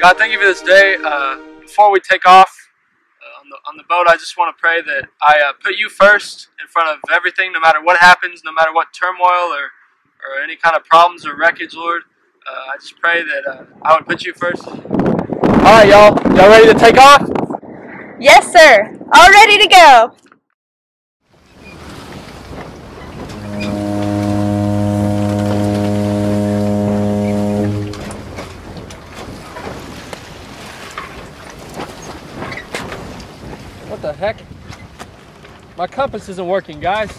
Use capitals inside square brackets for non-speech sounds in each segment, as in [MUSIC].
God, thank you for this day. Uh, before we take off uh, on, the, on the boat, I just want to pray that I uh, put you first in front of everything, no matter what happens, no matter what turmoil or, or any kind of problems or wreckage, Lord. Uh, I just pray that uh, I would put you first. All right, y'all. Y'all ready to take off? Yes, sir. All ready to go. Heck? My compass isn't working, guys.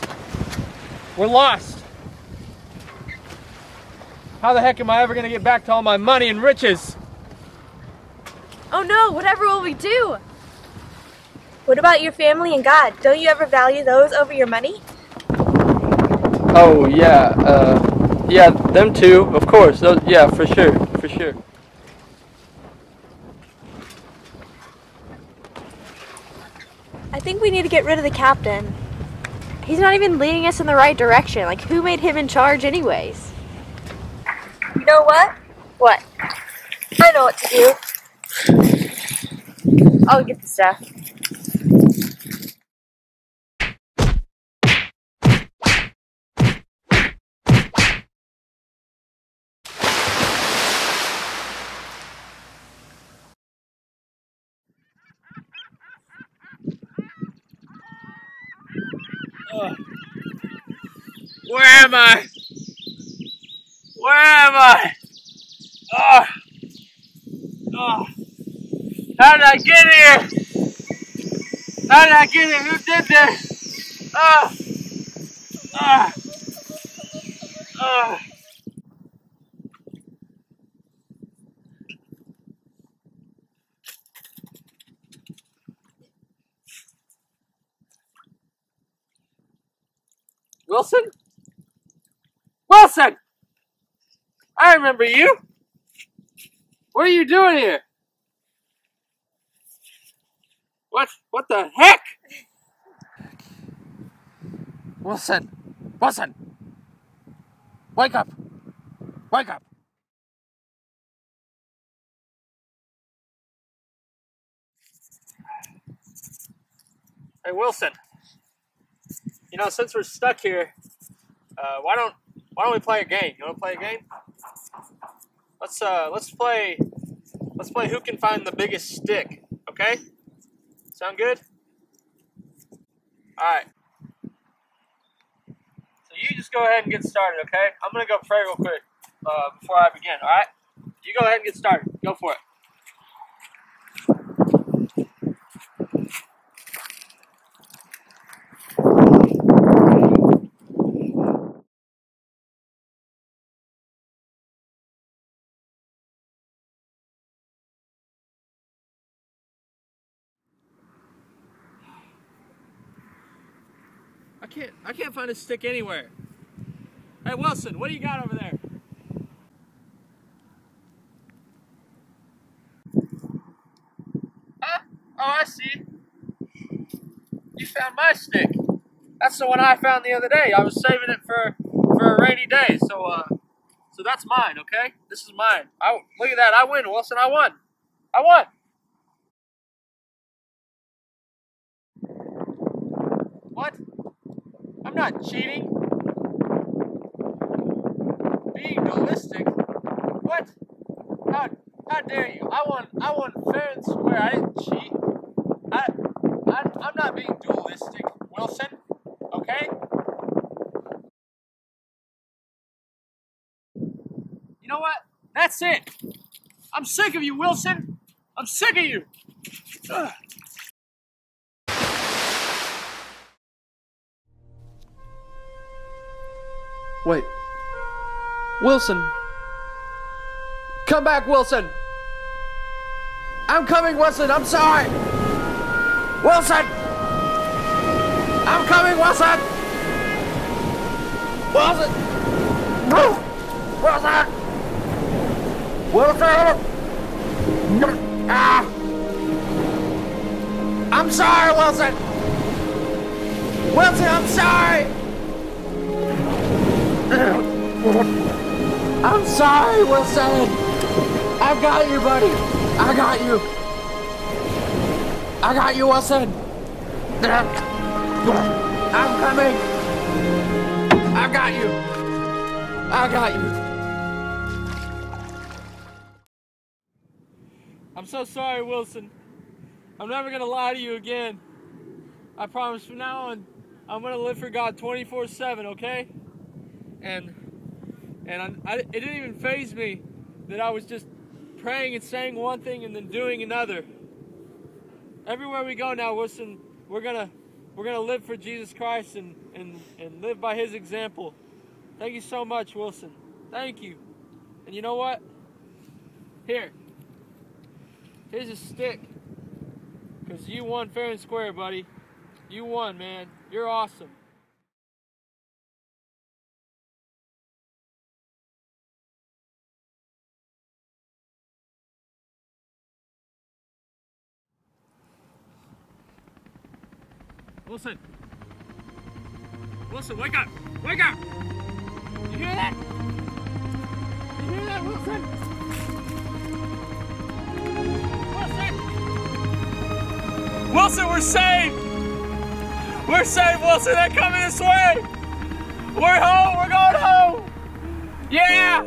We're lost. How the heck am I ever going to get back to all my money and riches? Oh no, whatever will we do? What about your family and God? Don't you ever value those over your money? Oh, yeah. Uh, yeah, them too, of course. Those, yeah, for sure. For sure. I think we need to get rid of the captain. He's not even leading us in the right direction. Like, who made him in charge, anyways? You know what? What? I know what to do. I'll get the stuff. Where am I? Where am I? Oh. Oh. How did I get here? How did I get here? Who did this? Oh. Oh. Oh. Wilson? Wilson! I remember you. What are you doing here? What? What the heck? Wilson! Wilson! Wake up! Wake up! Hey Wilson, you know since we're stuck here, uh, why don't why don't we play a game? You want to play a game? Let's uh let's play let's play who can find the biggest stick. Okay? Sound good? All right. So you just go ahead and get started. Okay? I'm gonna go pray real quick uh, before I begin. All right? You go ahead and get started. Go for it. I can't I can't find a stick anywhere. Hey Wilson, what do you got over there? Huh? Oh, I see. You found my stick. That's the one I found the other day. I was saving it for for a rainy day. So uh so that's mine, okay? This is mine. I look at that. I win, Wilson. I won. I won. What? I'm not cheating. Being dualistic? What? How, how dare you? I won, I won fair and square. I didn't cheat. I, I, I'm not being dualistic, Wilson. Okay? You know what? That's it. I'm sick of you, Wilson. I'm sick of you. Ugh. Wait. Wilson. Come back, Wilson. I'm coming, Wilson. I'm sorry. Wilson. I'm coming, Wilson. Wilson. Wilson. Wilson. Ah. I'm sorry, Wilson. Wilson, I'm sorry. [COUGHS] I'm sorry, Wilson. I've got you, buddy. I got you. I got you, Wilson. I'm coming. I got you. I got you. I'm so sorry, Wilson. I'm never gonna lie to you again. I promise from now on, I'm gonna live for God 24/7. Okay? And and I, I, it didn't even faze me that I was just praying and saying one thing and then doing another. Everywhere we go now, Wilson, we're gonna we're gonna live for Jesus Christ and, and, and live by his example. Thank you so much, Wilson. Thank you. And you know what? Here. Here's a stick. Cause you won fair and square, buddy. You won, man. You're awesome. Wilson. Wilson, wake up! Wake up! You hear that? You hear that, Wilson? Wilson! Wilson, we're saved! We're saved, Wilson. They're coming this way. We're home. We're going home. Yeah.